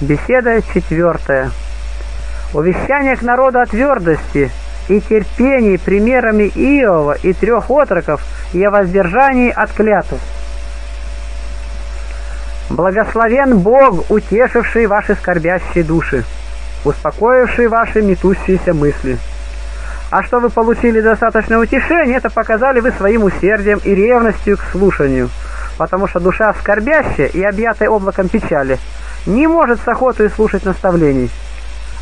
Беседа четвертая. Увещание к народу о твердости и терпении примерами Иова и трех отроков и о воздержании от клятв. Благословен Бог, утешивший ваши скорбящие души, успокоивший ваши метущиеся мысли. А что вы получили достаточное утешение, это показали вы своим усердием и ревностью к слушанию, потому что душа скорбящая и объятая облаком печали не может с охотой слушать наставлений.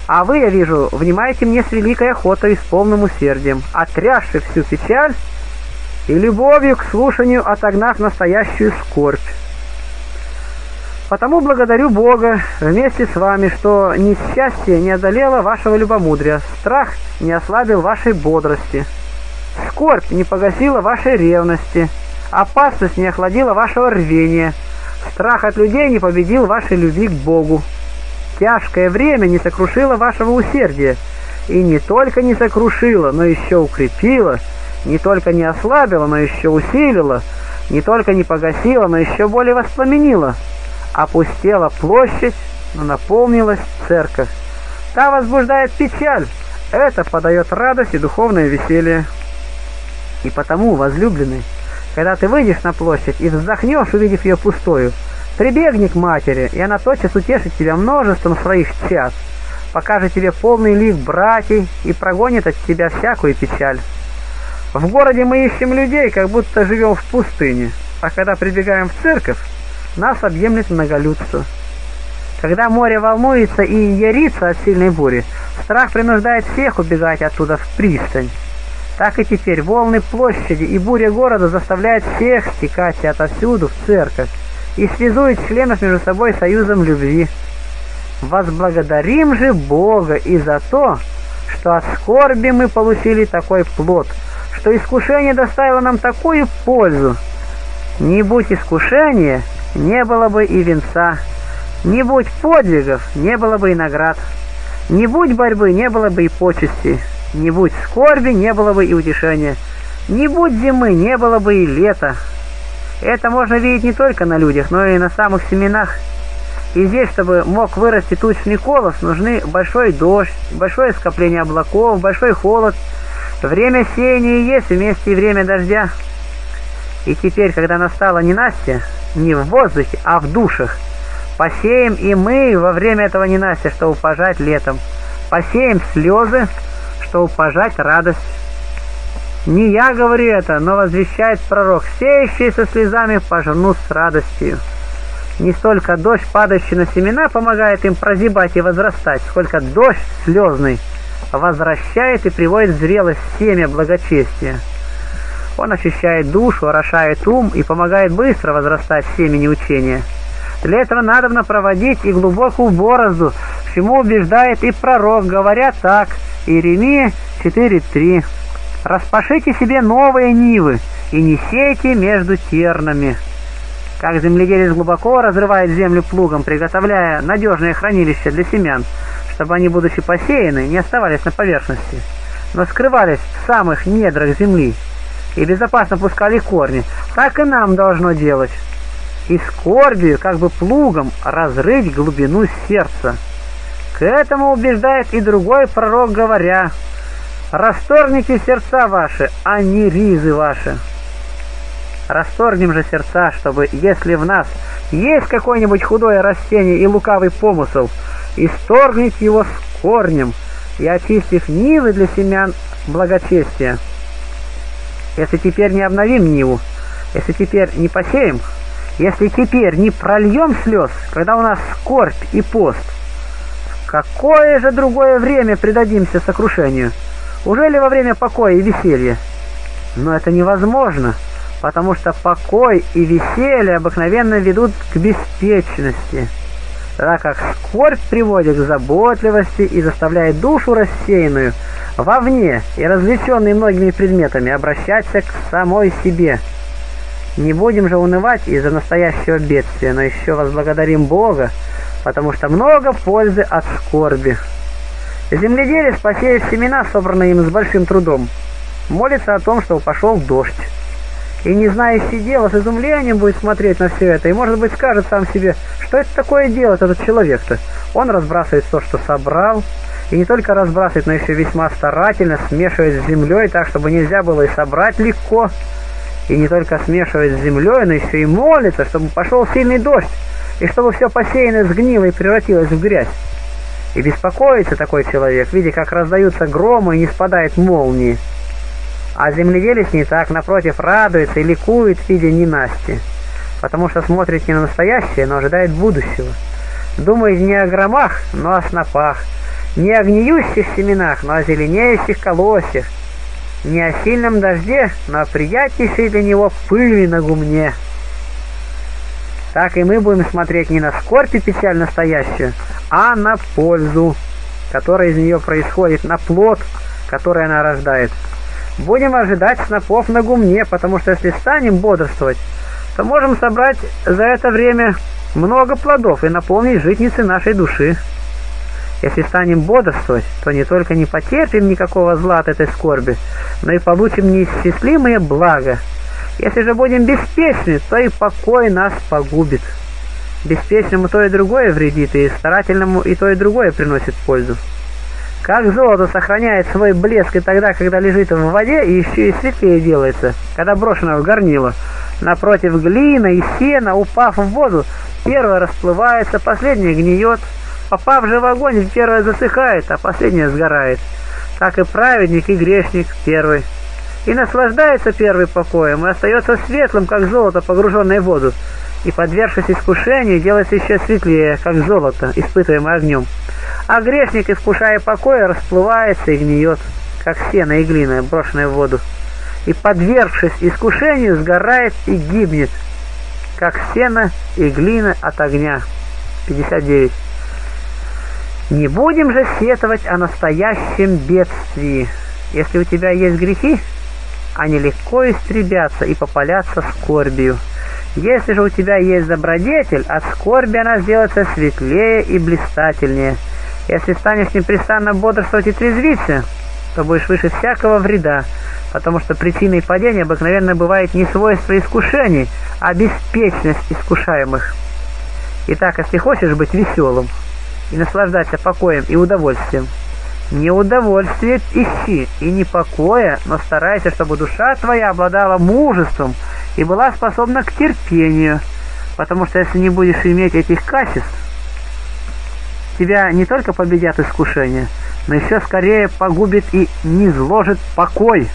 А вы, я вижу, внимаете мне с великой охотой и с полным усердием, отрясши всю печаль и любовью к слушанию отогнав настоящую скорбь. Потому благодарю Бога вместе с вами, что несчастье не одолело вашего любомудрия, страх не ослабил вашей бодрости, скорбь не погасила вашей ревности, опасность не охладила вашего рвения, страх от людей не победил вашей любви к Богу. Тяжкое время не сокрушило вашего усердия, и не только не сокрушило, но еще укрепило, не только не ослабило, но еще усилило, не только не погасило, но еще более воспламенило опустела площадь, но наполнилась церковь. Та возбуждает печаль, это подает радость и духовное веселье. И потому, возлюбленный, когда ты выйдешь на площадь и вздохнешь, увидев ее пустую, прибегни к матери, и она тотчас утешит тебя множеством своих чад, покажет тебе полный лик братьев и прогонит от тебя всякую печаль. В городе мы ищем людей, как будто живем в пустыне, а когда прибегаем в церковь, нас объемлет многолюдство. Когда море волнуется и ярится от сильной бури, страх принуждает всех убегать оттуда в пристань. Так и теперь волны площади и буря города заставляют всех стекать отовсюду в церковь и связует членов между собой союзом любви. Возблагодарим же Бога и за то, что от скорби мы получили такой плод, что искушение доставило нам такую пользу. Не будь искушения, не было бы и венца. Не будь подвигов, не было бы и наград. Не будь борьбы, не было бы и почести. Не будь скорби, не было бы и утешения. Не будь зимы, не было бы и лета. Это можно видеть не только на людях, но и на самых семенах. И здесь, чтобы мог вырасти тучный колос, нужны большой дождь, большое скопление облаков, большой холод. Время сеяния есть вместе и время дождя. И теперь, когда настала ненастье, не в воздухе, а в душах, посеем и мы во время этого ненастья, чтобы пожать летом. Посеем слезы, чтобы пожать радость. Не я говорю это, но возвещает пророк, сеющие со слезами пожнут с радостью. Не столько дождь, падающий на семена, помогает им прозябать и возрастать, сколько дождь слезный возвращает и приводит в зрелость семя благочестия. Он очищает душу, орошает ум и помогает быстро возрастать семени учения. Для этого надо проводить и глубокую борозду, чему убеждает и пророк, говоря так, Иеремия 4.3. «Распашите себе новые нивы и не сейте между тернами». Как земледелец глубоко разрывает землю плугом, приготовляя надежное хранилище для семян, чтобы они, будучи посеяны, не оставались на поверхности, но скрывались в самых недрах земли и безопасно пускали корни, так и нам должно делать. И скорбью, как бы плугом, разрыть глубину сердца. К этому убеждает и другой пророк, говоря, «Расторгните сердца ваши, а не ризы ваши». Расторгнем же сердца, чтобы, если в нас есть какое-нибудь худое растение и лукавый помысл, исторгнуть его с корнем и очистив нивы для семян благочестия. Если теперь не обновим Ниву, если теперь не посеем, если теперь не прольем слез, когда у нас скорбь и пост, какое же другое время предадимся сокрушению? Уже ли во время покоя и веселья? Но это невозможно, потому что покой и веселье обыкновенно ведут к беспечности, так как скорбь приводит к заботливости и заставляет душу рассеянную – вовне и развлеченный многими предметами обращаться к самой себе. Не будем же унывать из-за настоящего бедствия, но еще возблагодарим Бога, потому что много пользы от скорби. Земледелец посеет семена, собранные им с большим трудом, молится о том, чтобы пошел дождь. и не знающий дела с изумлением будет смотреть на все это, и, может быть, скажет сам себе, что это такое делает этот человек-то. Он разбрасывает то, что собрал, и не только разбрасывает, но еще весьма старательно смешивает с землей, так, чтобы нельзя было и собрать легко, и не только смешивает с землей, но еще и молится, чтобы пошел сильный дождь, и чтобы все посеянное сгнило и превратилось в грязь. И беспокоится такой человек, видя, как раздаются громы и не спадает молнии. А земледелец не так, напротив, радуется и ликует, видя ненасти, потому что смотрит не на настоящее, но ожидает будущего. Думает не о громах, но о снопах, не о гниющих семенах, но о зеленеющих колосьях, не о сильном дожде, но о приятнейшей для него пыли на гумне. Так и мы будем смотреть не на скорбь и печаль настоящую, а на пользу, которая из нее происходит, на плод, который она рождает. Будем ожидать снопов на гумне, потому что если станем бодрствовать, то можем собрать за это время много плодов и наполнить житницы нашей души. Если станем бодрствовать, то не только не потерпим никакого зла от этой скорби, но и получим неисчислимые блага. Если же будем беспечны, то и покой нас погубит. Беспечному то и другое вредит, и старательному и то и другое приносит пользу. Как золото сохраняет свой блеск и тогда, когда лежит в воде, и еще и светлее делается, когда брошено в горнило. Напротив, глина и сено, упав в воду, первое расплывается, последнее гниет. Попав же в огонь, первое засыхает, а последнее сгорает. Так и праведник, и грешник первый. И наслаждается первый покоем, и остается светлым, как золото, погруженное в воду. И, подвергшись искушению, делается еще светлее, как золото, испытываемое огнем. А грешник, искушая покоя, расплывается и гниет, как сено и глина, брошенная в воду. И, подвергшись искушению, сгорает и гибнет, как сено и глина от огня. 59. Не будем же сетовать о настоящем бедствии. Если у тебя есть грехи, они легко истребятся и попалятся скорбью. Если же у тебя есть добродетель, от скорби она сделается светлее и блистательнее – если станешь непрестанно бодрствовать и трезвиться, то будешь выше всякого вреда, потому что причиной падения обыкновенно бывает не свойство искушений, а беспечность искушаемых. Итак, если хочешь быть веселым и наслаждаться покоем и удовольствием, не удовольствие ищи и не покоя, но старайся, чтобы душа твоя обладала мужеством и была способна к терпению, потому что если не будешь иметь этих качеств, тебя не только победят искушения, но еще скорее погубит и не зложит покой.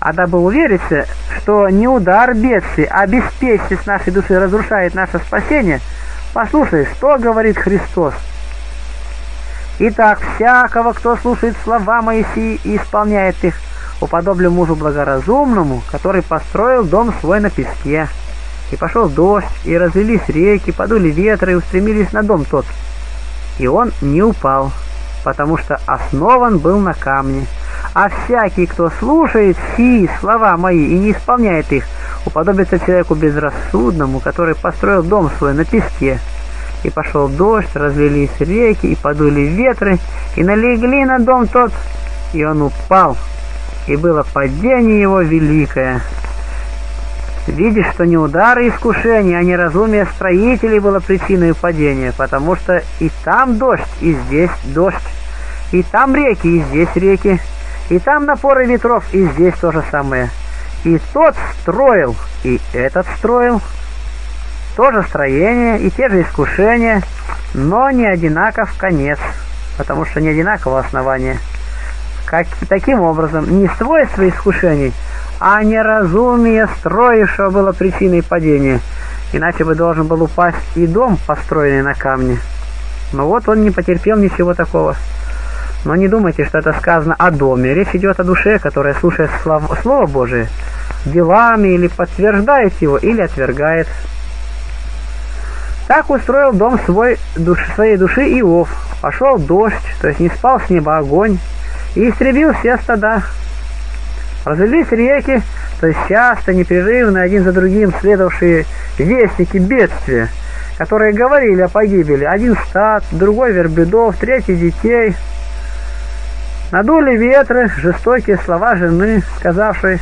А дабы увериться, что не удар бедствия, а беспечность нашей души разрушает наше спасение, послушай, что говорит Христос. Итак, всякого, кто слушает слова Моисии и исполняет их, уподоблю мужу благоразумному, который построил дом свой на песке. И пошел дождь, и разлились реки, подули ветры, и устремились на дом тот и он не упал, потому что основан был на камне. А всякий, кто слушает сии слова мои и не исполняет их, уподобится человеку безрассудному, который построил дом свой на песке. И пошел дождь, разлились реки, и подули ветры, и налегли на дом тот, и он упал, и было падение его великое. Видишь, что не удары искушения, а неразумие строителей было причиной падения, потому что и там дождь, и здесь дождь, и там реки, и здесь реки, и там напоры ветров, и здесь то же самое. И тот строил, и этот строил. То же строение и те же искушения, но не одинаков конец, потому что не одинаково основание. Как, таким образом, не свойства искушений – а неразумие строившего было причиной падения, иначе бы должен был упасть и дом, построенный на камне. Но вот он не потерпел ничего такого. Но не думайте, что это сказано о доме. Речь идет о душе, которая слушает Слово Божие делами или подтверждает его, или отвергает. Так устроил дом свой, душ, своей души Иов. Пошел дождь, то есть не спал с неба огонь, и истребил все стада, Разлились реки, то есть часто, непрерывно, один за другим следовавшие вестники бедствия, которые говорили о погибели. Один стад, другой верблюдов, третий детей. Надули ветры, жестокие слова жены, сказавшей,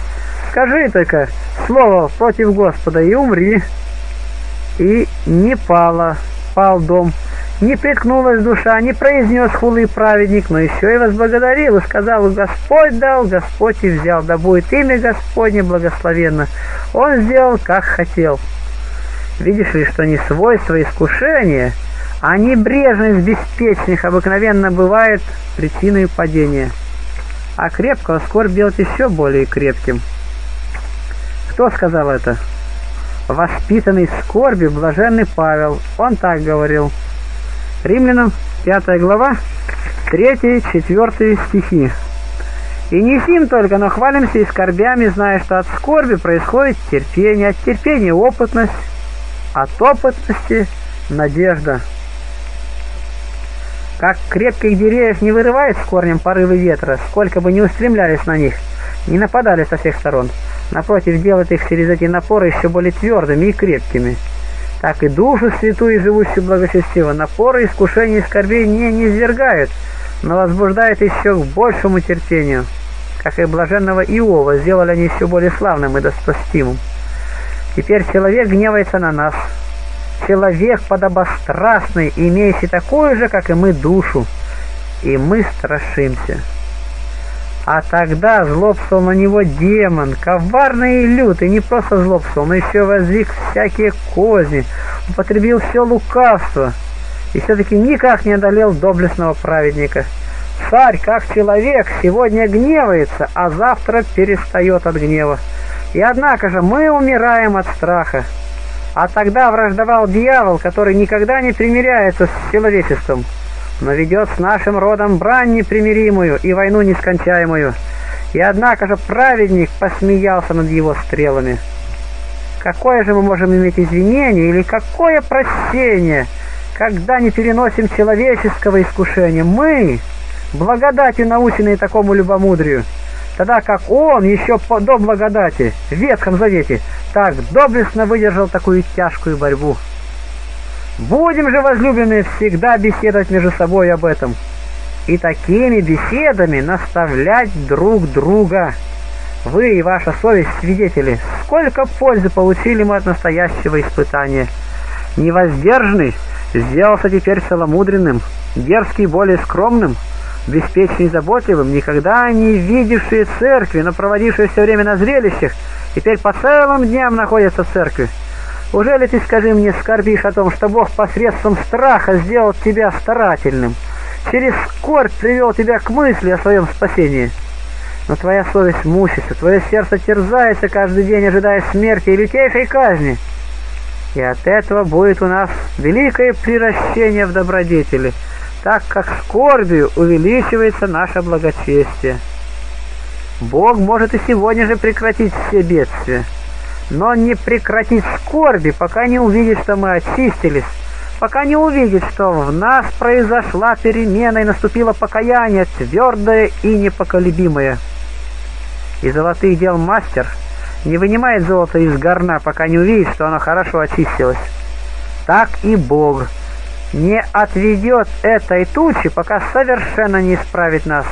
Скажи только слово против Господа и умри. И не пало, пал дом. Не приткнулась душа, не произнес хулый праведник, но еще и возблагодарил, и сказал, Господь дал, Господь и взял, да будет имя Господне благословенно. Он сделал, как хотел. Видишь ли, что не свойство искушения, а небрежность беспечных обыкновенно бывает причиной падения. А крепкого скорбь делать еще более крепким. Кто сказал это? Воспитанный скорби блаженный Павел. Он так говорил – Римлянам 5 глава, 3-4 стихи. «И не сим только, но хвалимся и скорбями, зная, что от скорби происходит терпение, от терпения опытность, от опытности надежда». Как крепких деревьев не вырывает с корнем порывы ветра, сколько бы ни устремлялись на них, не нападали со всех сторон. Напротив, делает их через эти напоры еще более твердыми и крепкими – так и душу святую, живущую благочестиво, напоры, искушения и скорбей не низвергают, но возбуждает еще к большему терпению, как и блаженного Иова сделали они еще более славным и достостимым. Теперь человек гневается на нас. Человек подобострастный, имеющий такую же, как и мы, душу, и мы страшимся. А тогда злобствовал на него демон, коварный и лютый, не просто злобствовал, но еще воздвиг всякие козни, употребил все лукавство, и все-таки никак не одолел доблестного праведника. Царь, как человек, сегодня гневается, а завтра перестает от гнева. И однако же мы умираем от страха. А тогда враждовал дьявол, который никогда не примиряется с человечеством но ведет с нашим родом брань непримиримую и войну нескончаемую. И однако же праведник посмеялся над его стрелами. Какое же мы можем иметь извинение или какое прощение, когда не переносим человеческого искушения? Мы, благодатью наученные такому любомудрию, тогда как он еще до благодати в Ветхом Завете так доблестно выдержал такую тяжкую борьбу. Будем же, возлюбленные, всегда беседовать между собой об этом. И такими беседами наставлять друг друга. Вы и ваша совесть свидетели, сколько пользы получили мы от настоящего испытания. Невоздержанный сделался теперь целомудренным, дерзкий более скромным, беспечный и заботливым, никогда не видевшие церкви, но проводившие все время на зрелищах, теперь по целым дням находятся в церкви. Уже ли ты, скажи мне, скорбишь о том, что Бог посредством страха сделал тебя старательным, через скорбь привел тебя к мысли о своем спасении? Но твоя совесть мучится, твое сердце терзается каждый день, ожидая смерти и лютейшей казни. И от этого будет у нас великое приращение в добродетели, так как скорбью увеличивается наше благочестие. Бог может и сегодня же прекратить все бедствия но не прекратить скорби, пока не увидит, что мы очистились, пока не увидит, что в нас произошла перемена и наступило покаяние, твердое и непоколебимое. И золотых дел мастер не вынимает золото из горна, пока не увидит, что оно хорошо очистилось. Так и Бог не отведет этой тучи, пока совершенно не исправит нас.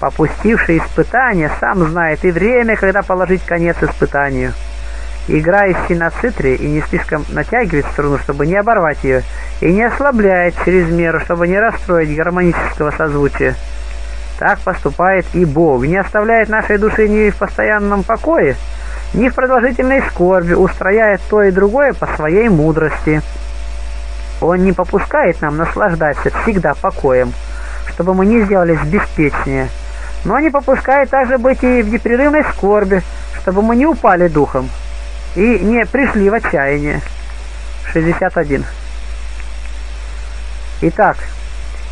Попустивший испытание сам знает и время, когда положить конец испытанию играющий на цитре и не слишком натягивает струну, чтобы не оборвать ее, и не ослабляет через меру, чтобы не расстроить гармонического созвучия. Так поступает и Бог, не оставляет нашей души ни в постоянном покое, ни в продолжительной скорби, устрояет то и другое по своей мудрости. Он не попускает нам наслаждаться всегда покоем, чтобы мы не сделались беспечнее, но не попускает также быть и в непрерывной скорби, чтобы мы не упали духом и не пришли в отчаяние. 61. Итак,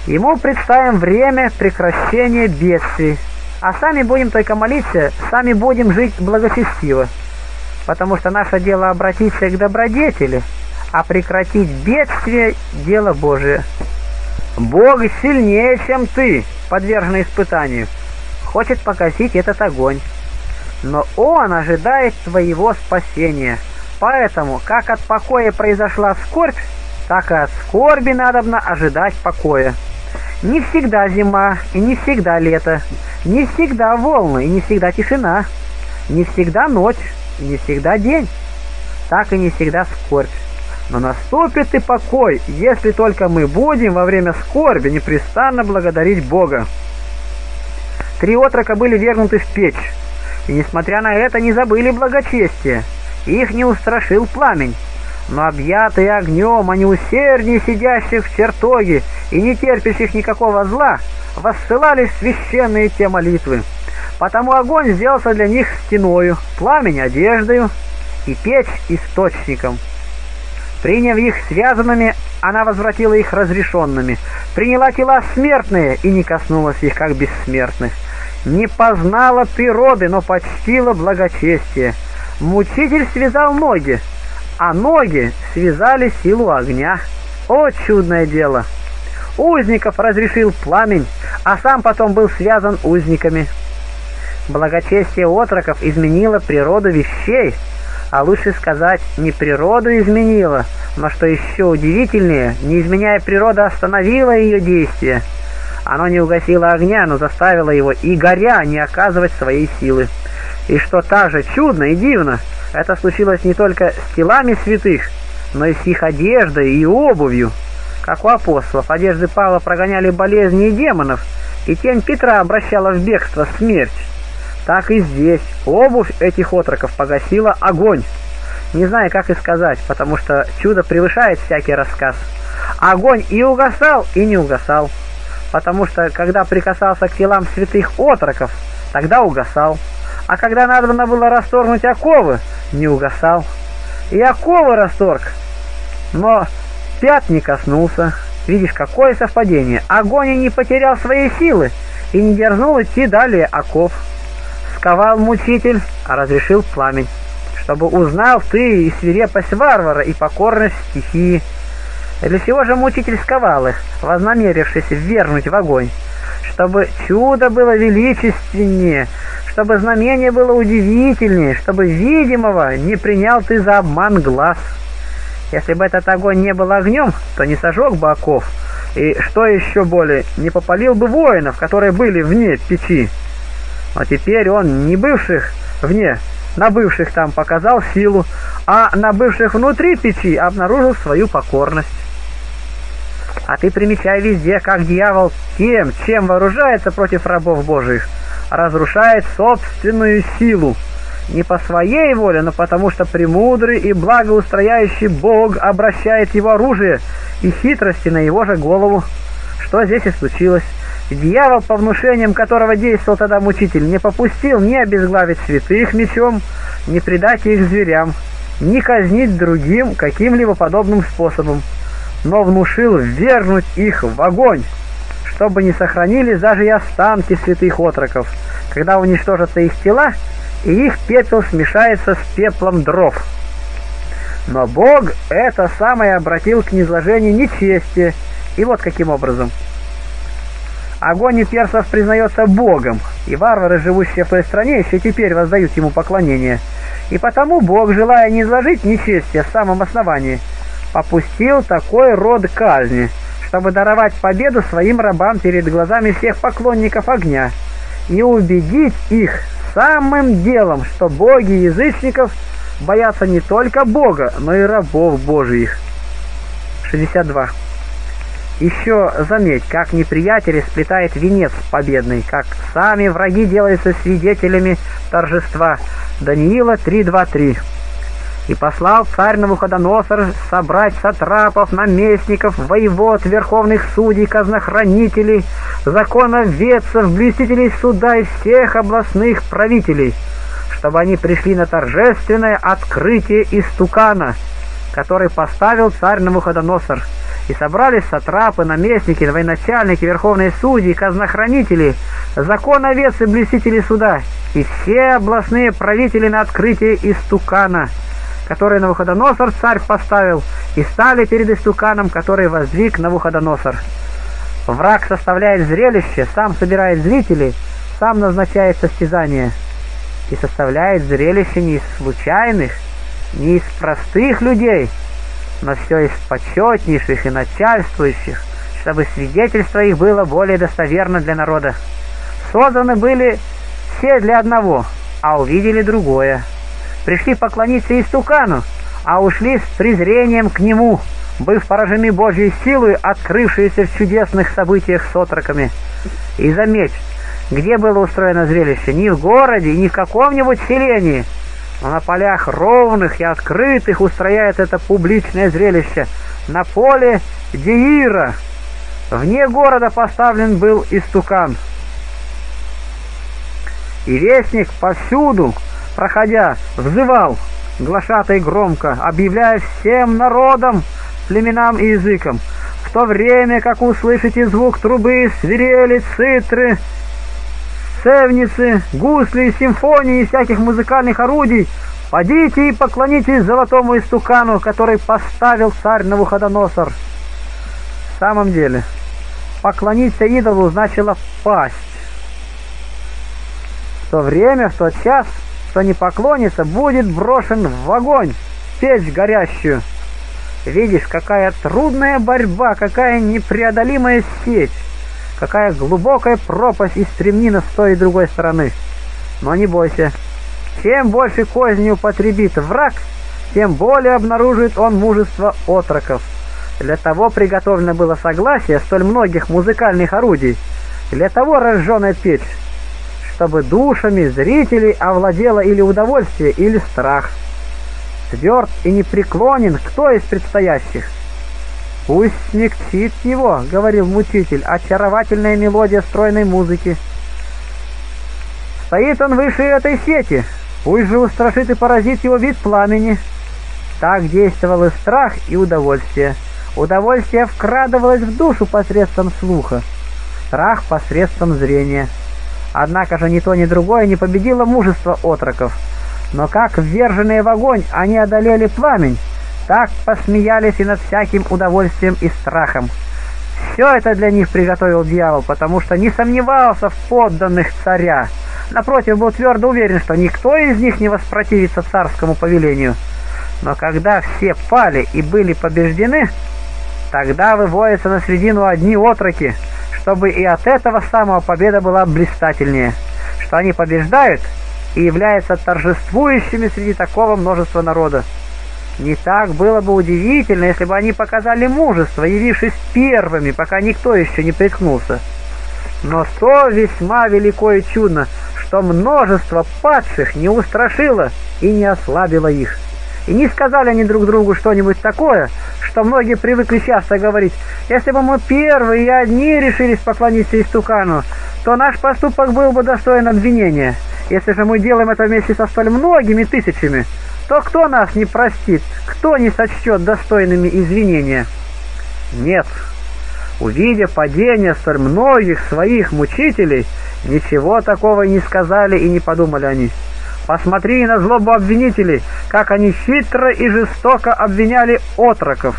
ему представим время прекращения бедствий, а сами будем только молиться, сами будем жить благочестиво, потому что наше дело обратиться к добродетели, а прекратить бедствие – дело Божие. Бог сильнее, чем ты, подверженный испытанию, хочет погасить этот огонь но он ожидает своего спасения. Поэтому, как от покоя произошла скорбь, так и от скорби надобно ожидать покоя. Не всегда зима и не всегда лето, не всегда волны и не всегда тишина. Не всегда ночь, не всегда день, так и не всегда скорбь. Но наступит и покой, если только мы будем во время скорби непрестанно благодарить Бога. Три отрока были вернуты в печь, и, несмотря на это, не забыли благочестия. Их не устрашил пламень, но объятые огнем, они усерднее сидящих в чертоге и не терпящих никакого зла, воссылали священные те молитвы. Потому огонь сделался для них стеною, пламень одеждою и печь источником. Приняв их связанными, она возвратила их разрешенными, приняла тела смертные и не коснулась их, как бессмертных. Не познала природы, но почтила благочестие. Мучитель связал ноги, а ноги связали силу огня. О, чудное дело! Узников разрешил пламень, а сам потом был связан узниками. Благочестие отроков изменило природу вещей, а лучше сказать, не природу изменило, но что еще удивительнее, не изменяя природу, остановила ее действие. Оно не угасило огня, но заставило его и горя не оказывать своей силы. И что так же чудно и дивно, это случилось не только с телами святых, но и с их одеждой и обувью. Как у апостолов, одежды Павла прогоняли болезни и демонов, и тень Петра обращала в бегство смерть. Так и здесь обувь этих отроков погасила огонь. Не знаю, как и сказать, потому что чудо превышает всякий рассказ. Огонь и угасал, и не угасал. Потому что, когда прикасался к телам святых отроков, тогда угасал. А когда надо было расторгнуть оковы, не угасал. И оковы расторг, но пят не коснулся. Видишь, какое совпадение. Огонь не потерял своей силы и не дерзнул идти далее оков сковал мучитель, а разрешил пламень, чтобы узнал ты и свирепость варвара, и покорность стихии. Для чего же мучитель сковал их, вознамерившись ввернуть в огонь? Чтобы чудо было величественнее, чтобы знамение было удивительнее, чтобы видимого не принял ты за обман глаз. Если бы этот огонь не был огнем, то не сожег бы оков, и, что еще более, не попалил бы воинов, которые были вне печи. А теперь он не бывших вне, на бывших там показал силу, а на бывших внутри печи обнаружил свою покорность. А ты примечай везде, как дьявол тем, чем вооружается против рабов Божиих, разрушает собственную силу. Не по своей воле, но потому что премудрый и благоустрояющий Бог обращает его оружие и хитрости на его же голову. Что здесь и случилось. Дьявол, по внушениям которого действовал тогда мучитель, не попустил ни обезглавить святых мечом, ни предать их зверям, ни казнить другим каким-либо подобным способом, но внушил вернуть их в огонь, чтобы не сохранились даже и останки святых отроков, когда уничтожатся их тела, и их пепел смешается с пеплом дров. Но Бог это самое обратил к низложению нечестия, и вот каким образом – Огонь персов признается богом, и варвары, живущие в той стране, еще теперь воздают ему поклонение. И потому Бог, желая не изложить нечестие в самом основании, попустил такой род казни, чтобы даровать победу своим рабам перед глазами всех поклонников огня и убедить их самым делом, что боги язычников боятся не только Бога, но и рабов Божиих. 62. Еще заметь, как неприятели сплетает венец победный, как сами враги делаются свидетелями торжества. Даниила 3.2.3 И послал царь Навуходоносор собрать сатрапов, наместников, воевод, верховных судей, казнохранителей, законоведцев, блюстителей суда и всех областных правителей, чтобы они пришли на торжественное открытие истукана, который поставил царь Навуходоносор. И собрались сатрапы, наместники, военачальники, верховные судьи, казнохранители, законовецы, блюстители суда и все областные правители на открытие истукана, который Навуходоносор царь поставил, и стали перед истуканом, который воздвиг Навуходоносор. Враг составляет зрелище, сам собирает зрителей, сам назначает состязание и составляет зрелище не из случайных, не из простых людей, но все из почетнейших и начальствующих, чтобы свидетельство их было более достоверно для народа. Созданы были все для одного, а увидели другое. Пришли поклониться истукану, а ушли с презрением к нему, быв поражены Божьей силой, открывшейся в чудесных событиях с отроками. И заметь, где было устроено зрелище? Не в городе, не в каком-нибудь селении, но на полях ровных и открытых устрояет это публичное зрелище. На поле Деира. Вне города поставлен был истукан. И вестник повсюду, проходя, взывал, глашатай громко, объявляя всем народам, племенам и языкам, в то время, как услышите звук трубы, свирели, цитры, цевницы, гусли, симфонии и всяких музыкальных орудий, подите и поклонитесь золотому истукану, который поставил царь Навуходоносор. В самом деле, поклониться идолу значило пасть. В то время, в тот час, кто не поклонится, будет брошен в огонь, печь горящую. Видишь, какая трудная борьба, какая непреодолимая сеть, какая глубокая пропасть и стремнина с той и другой стороны. Но не бойся, чем больше козни употребит враг, тем более обнаружит он мужество отроков. Для того приготовлено было согласие столь многих музыкальных орудий, для того разжженная печь, чтобы душами зрителей овладело или удовольствие, или страх. Тверд и непреклонен кто из предстоящих? «Пусть смягчит его», — говорил мучитель, — «очаровательная мелодия стройной музыки». Стоит он выше этой сети, пусть же устрашит и поразит его вид пламени. Так действовал и страх, и удовольствие. Удовольствие вкрадывалось в душу посредством слуха, страх посредством зрения. Однако же ни то, ни другое не победило мужество отроков. Но как вверженные в огонь они одолели пламень, так посмеялись и над всяким удовольствием и страхом. Все это для них приготовил дьявол, потому что не сомневался в подданных царя. Напротив, был твердо уверен, что никто из них не воспротивится царскому повелению. Но когда все пали и были побеждены, тогда выводятся на средину одни отроки, чтобы и от этого самого победа была блистательнее, что они побеждают и являются торжествующими среди такого множества народа. Не так было бы удивительно, если бы они показали мужество, явившись первыми, пока никто еще не приткнулся. Но то весьма велико и чудно, что множество падших не устрашило и не ослабило их. И не сказали они друг другу что-нибудь такое, что многие привыкли часто говорить, если бы мы первые и одни решились поклониться истукану, то наш поступок был бы достоин обвинения. Если же мы делаем это вместе со столь многими тысячами, то кто нас не простит, кто не сочтет достойными извинения? Нет. Увидя падение столь многих своих мучителей, ничего такого не сказали и не подумали они. Посмотри на злобу обвинителей, как они хитро и жестоко обвиняли отроков.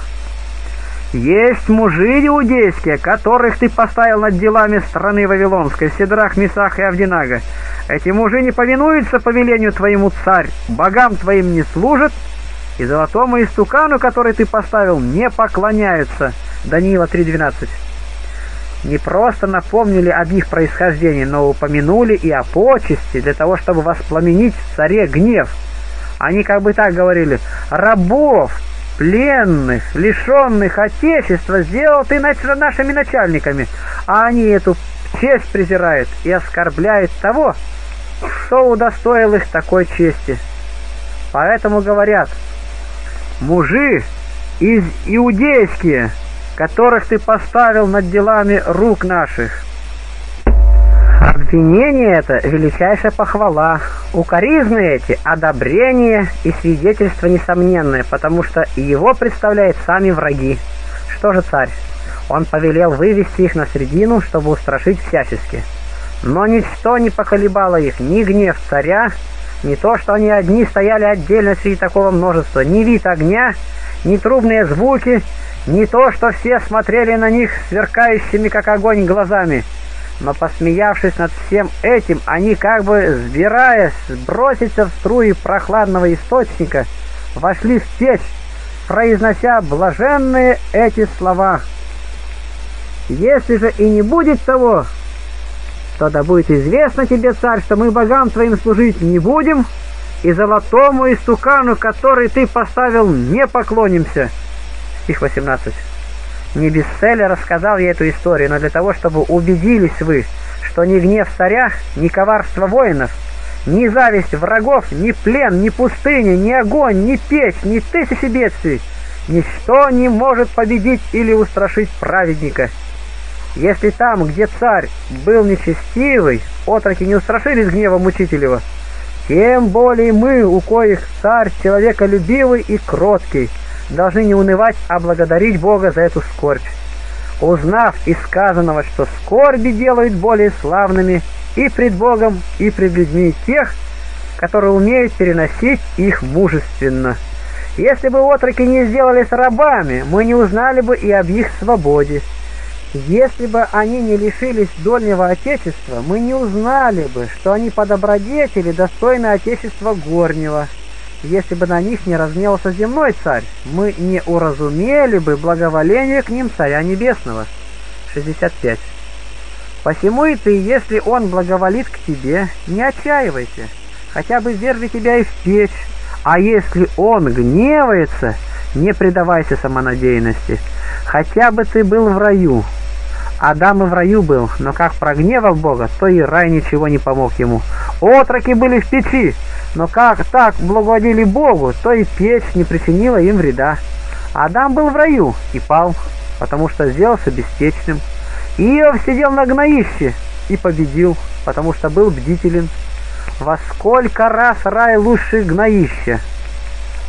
Есть мужи иудейские, которых ты поставил над делами страны Вавилонской, Седрах, Месах и Авдинага. Эти мужи не повинуются повелению твоему, царь, богам твоим не служат, и золотому истукану, который ты поставил, не поклоняются. Даниила 3.12. Не просто напомнили об их происхождении, но упомянули и о почести, для того, чтобы воспламенить в царе гнев. Они как бы так говорили, рабов, пленных, лишенных отечества сделал ты нашими начальниками, а они эту честь презирают и оскорбляют того, кто удостоил их такой чести. Поэтому говорят, мужи из иудейские, которых ты поставил над делами рук наших. Обвинение это – величайшая похвала, укоризны эти – одобрение и свидетельство несомненное, потому что его представляют сами враги. Что же царь? Он повелел вывести их на середину, чтобы устрашить всячески. Но ничто не поколебало их, ни гнев царя, ни то, что они одни стояли отдельно среди такого множества, ни вид огня, ни трубные звуки, ни то, что все смотрели на них сверкающими, как огонь, глазами. Но посмеявшись над всем этим, они, как бы сбираясь, броситься в струи прохладного источника, вошли в печь, произнося блаженные эти слова. «Если же и не будет того, что да будет известно тебе, царь, что мы богам твоим служить не будем, и золотому истукану, который ты поставил, не поклонимся. Стих 18. Не без цели рассказал я эту историю, но для того, чтобы убедились вы, что ни гнев царя, ни коварство воинов, ни зависть врагов, ни плен, ни пустыня, ни огонь, ни печь, ни тысячи бедствий, ничто не может победить или устрашить праведника. Если там, где царь был нечестивый, отроки не устрашились гневом учителева, тем более мы, у коих царь человеколюбивый и кроткий, должны не унывать, а благодарить Бога за эту скорбь. Узнав из сказанного, что скорби делают более славными и пред Богом, и пред людьми тех, которые умеют переносить их мужественно. Если бы отроки не сделались рабами, мы не узнали бы и об их свободе. Если бы они не лишились дольнего отечества, мы не узнали бы, что они по добродетели достойны отечества горнего. Если бы на них не разгневался земной царь, мы не уразумели бы благоволение к ним царя небесного. 65. Посему и ты, если он благоволит к тебе, не отчаивайся, хотя бы верви тебя и в печь, а если он гневается, не предавайся самонадеянности, хотя бы ты был в раю, Адам и в раю был, но как прогневал Бога, то и рай ничего не помог ему. Отроки были в печи, но как так благоводили Богу, то и печь не причинила им вреда. Адам был в раю и пал, потому что сделался беспечным. Иов сидел на гноище и победил, потому что был бдителен. Во сколько раз рай лучше гноища!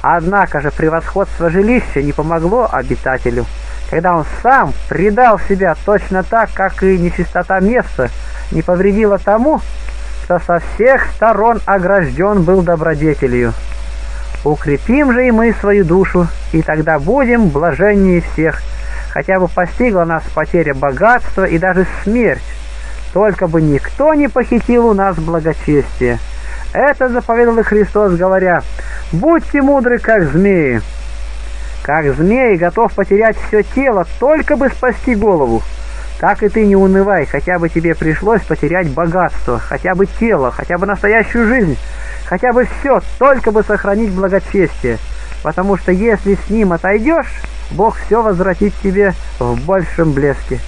Однако же превосходство жилища не помогло обитателю когда он сам предал себя точно так, как и нечистота места не повредила тому, кто со всех сторон огражден был добродетелью. Укрепим же и мы свою душу, и тогда будем блаженнее всех, хотя бы постигла нас потеря богатства и даже смерть, только бы никто не похитил у нас благочестие. Это заповедал Христос, говоря, «Будьте мудры, как змеи, как змей готов потерять все тело, только бы спасти голову. Так и ты не унывай, хотя бы тебе пришлось потерять богатство, хотя бы тело, хотя бы настоящую жизнь, хотя бы все, только бы сохранить благочестие. Потому что если с ним отойдешь, Бог все возвратит тебе в большем блеске.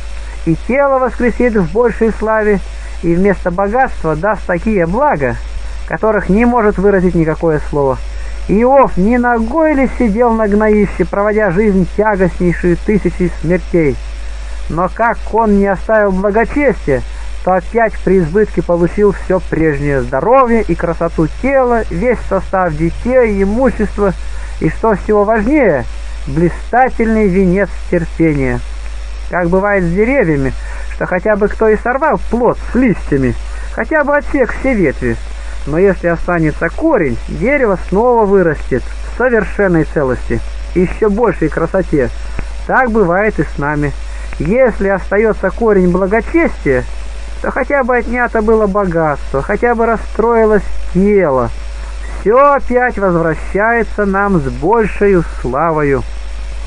И тело воскресит в большей славе, и вместо богатства даст такие блага, которых не может выразить никакое слово. Иов не ногой ли сидел на гноище, проводя жизнь тягостнейшую тысячи смертей? Но как он не оставил благочестия, то опять при избытке получил все прежнее здоровье и красоту тела, весь состав детей, имущество и, что всего важнее, блистательный венец терпения. Как бывает с деревьями, что хотя бы кто и сорвал плод с листьями, хотя бы отсек все ветви, но если останется корень, дерево снова вырастет в совершенной целости, еще большей красоте. Так бывает и с нами. Если остается корень благочестия, то хотя бы отнято было богатство, хотя бы расстроилось тело. Все опять возвращается нам с большей славою.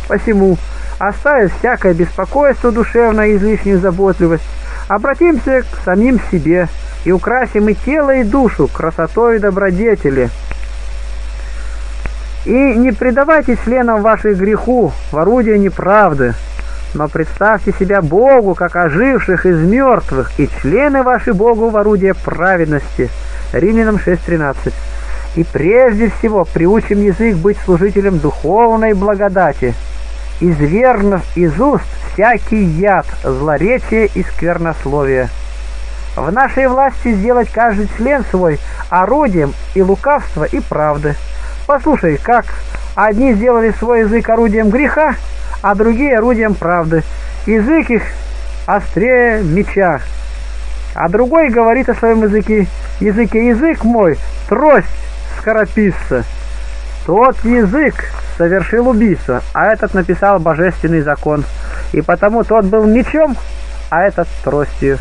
Посему, оставив всякое беспокойство душевное и излишнюю заботливость, обратимся к самим себе – и украсим и тело, и душу красотой добродетели. И не предавайте членам ваших греху в орудие неправды, но представьте себя Богу, как оживших из мертвых, и члены ваши Богу в орудие праведности. Римлянам 6.13. И прежде всего приучим язык быть служителем духовной благодати, извернув из уст всякий яд, злоречие и сквернословие. В нашей власти сделать каждый член свой орудием и лукавства, и правды. Послушай, как одни сделали свой язык орудием греха, а другие орудием правды. Язык их острее меча. А другой говорит о своем языке, языке язык мой, трость скорописца. Тот язык совершил убийство, а этот написал божественный закон. И потому тот был мечом, а этот тростью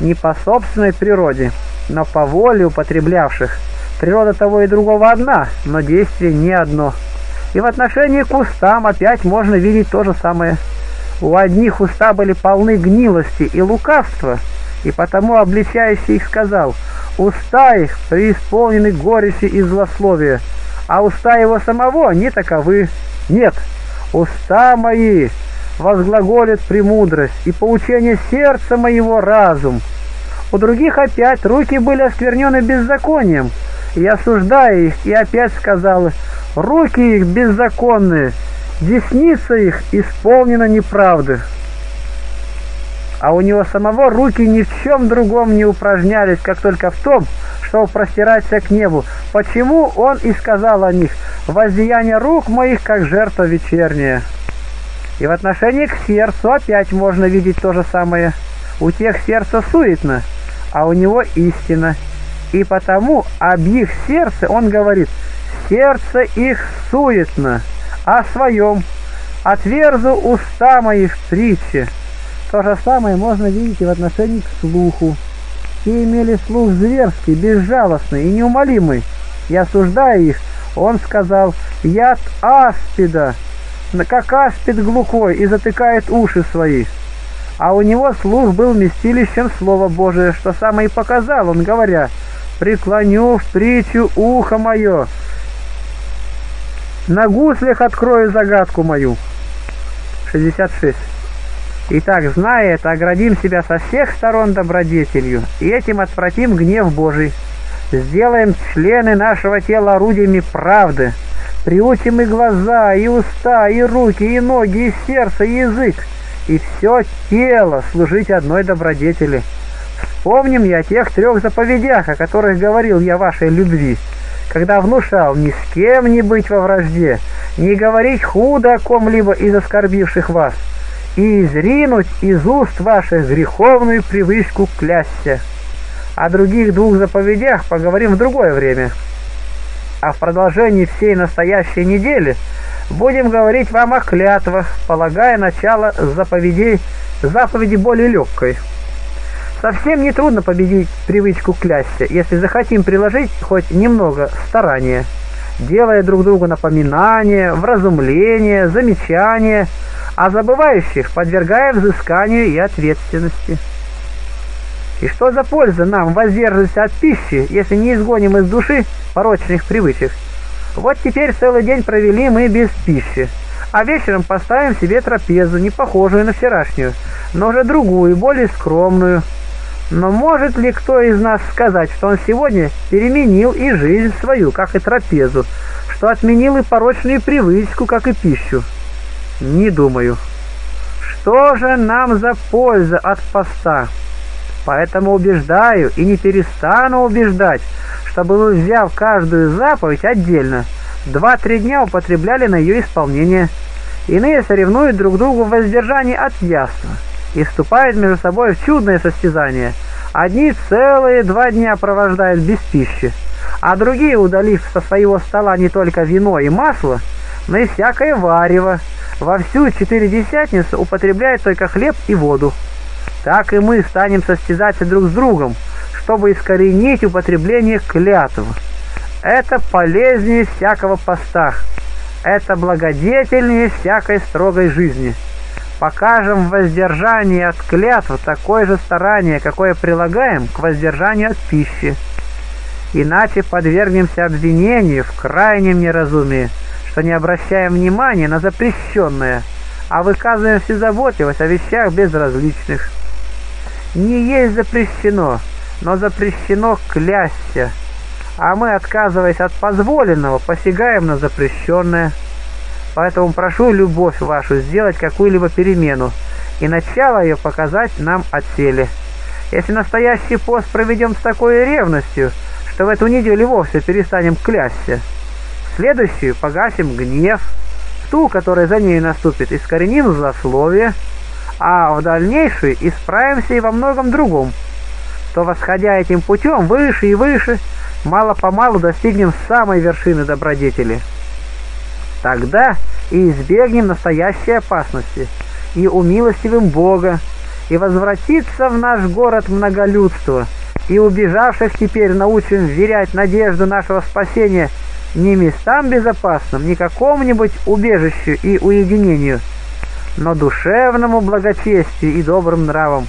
не по собственной природе, но по воле употреблявших. Природа того и другого одна, но действие не одно. И в отношении к устам опять можно видеть то же самое. У одних уста были полны гнилости и лукавства, И потому обличающий их сказал, «Уста их преисполнены горечи и злословия, а уста его самого не таковы. Нет, уста мои возглаголят премудрость, и поучение сердца моего разум». У других опять руки были осквернены беззаконием, и осуждая их, и опять сказал, руки их беззаконные, десница их исполнена неправды. А у него самого руки ни в чем другом не упражнялись, как только в том, чтобы простираться к небу. Почему он и сказал о них, «Воздеяние рук моих, как жертва вечерняя». И в отношении к сердцу опять можно видеть то же самое. У тех сердце суетно, а у него истина. И потому об их сердце он говорит, сердце их суетно, о своем, отверзу уста мои в притче. То же самое можно видеть и в отношении к слуху. Те имели слух зверский, безжалостный и неумолимый. И осуждая их, он сказал, яд аспида, как аспид глухой, и затыкает уши свои а у него слух был местилищем Слова Божия, что самое и показал он, говоря, «Преклоню в притчу ухо мое, на гуслях открою загадку мою». 66. Итак, зная это, оградим себя со всех сторон добродетелью, и этим отвратим гнев Божий. Сделаем члены нашего тела орудиями правды, приучим и глаза, и уста, и руки, и ноги, и сердце, и язык, и все тело служить одной добродетели. Вспомним я тех трех заповедях, о которых говорил я вашей любви, когда внушал ни с кем не быть во вражде, не говорить худо о ком-либо из оскорбивших вас, и изринуть из уст ваших греховную привычку клясться. О других двух заповедях поговорим в другое время. А в продолжении всей настоящей недели – Будем говорить вам о клятвах, полагая начало заповедей, заповеди более легкой. Совсем не трудно победить привычку клясться, если захотим приложить хоть немного старания, делая друг другу напоминания, вразумления, замечания, а забывающих подвергая взысканию и ответственности. И что за польза нам воздерживаться от пищи, если не изгоним из души порочных привычек? Вот теперь целый день провели мы без пищи, а вечером поставим себе трапезу, не похожую на вчерашнюю, но уже другую, более скромную. Но может ли кто из нас сказать, что он сегодня переменил и жизнь свою, как и трапезу, что отменил и порочную привычку, как и пищу? Не думаю. Что же нам за польза от поста? Поэтому убеждаю и не перестану убеждать, чтобы вы, взяв каждую заповедь отдельно, два-три дня употребляли на ее исполнение. Иные соревнуют друг другу в воздержании от яства и вступают между собой в чудное состязание. Одни целые два дня провождают без пищи, а другие, удалив со своего стола не только вино и масло, но и всякое варево, во всю четыредесятницу употребляют только хлеб и воду. Так и мы станем состязаться друг с другом, чтобы искоренить употребление клятв. Это полезнее всякого поста. Это благодетельнее всякой строгой жизни. Покажем в воздержании от клятв такое же старание, какое прилагаем к воздержанию от пищи. Иначе подвергнемся обвинению в крайнем неразумии, что не обращаем внимания на запрещенное, а выказываем всезаботливость о вещах безразличных. Не есть запрещено, но запрещено клясться, а мы, отказываясь от позволенного, посягаем на запрещенное. Поэтому прошу любовь вашу сделать какую-либо перемену, и начало ее показать нам отселе. Если настоящий пост проведем с такой ревностью, что в эту неделю вовсе перестанем клясться, следующую погасим гнев, ту, которая за ней наступит, искореним злословие, а в дальнейшую исправимся и во многом другом, то, восходя этим путем выше и выше, мало-помалу достигнем самой вершины добродетели. Тогда и избегнем настоящей опасности, и умилостивым Бога, и возвратится в наш город многолюдство, и убежавших теперь научим верять надежду нашего спасения не местам безопасным, не какому-нибудь убежищу и уединению, но душевному благочестию и добрым нравам,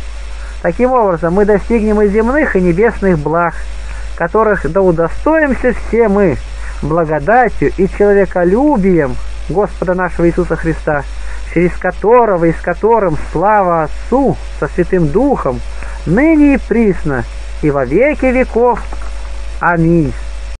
Таким образом, мы достигнем и земных, и небесных благ, которых да удостоимся все мы благодатью и человеколюбием Господа нашего Иисуса Христа, через которого и с которым слава Отцу со Святым Духом, ныне и присно, и во веки веков. Аминь.